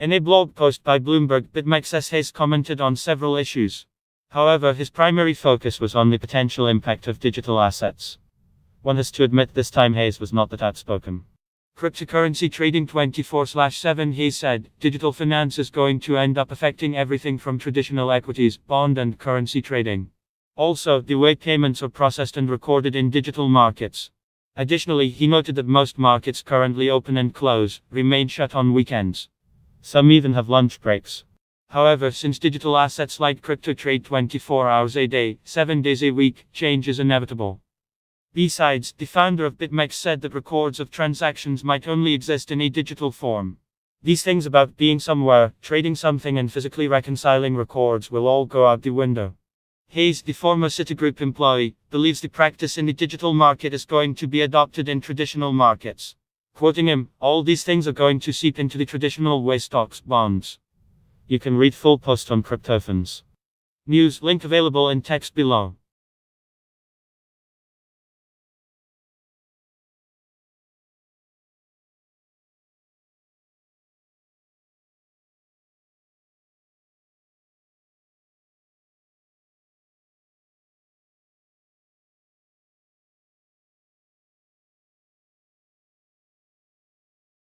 In a blog post by Bloomberg, BitMEX Hayes commented on several issues. However, his primary focus was on the potential impact of digital assets. One has to admit this time Hayes was not that outspoken. Cryptocurrency trading 24 7 he said, digital finance is going to end up affecting everything from traditional equities, bond and currency trading. Also, the way payments are processed and recorded in digital markets. Additionally, he noted that most markets currently open and close, remain shut on weekends. Some even have lunch breaks. However, since digital assets like crypto trade 24 hours a day, 7 days a week, change is inevitable. Besides, the founder of BitMEX said that records of transactions might only exist in a digital form. These things about being somewhere, trading something and physically reconciling records will all go out the window. Hayes, the former Citigroup employee, believes the practice in the digital market is going to be adopted in traditional markets. Quoting him, all these things are going to seep into the traditional way stocks, bonds. You can read full post on CryptoFans. News link available in text below.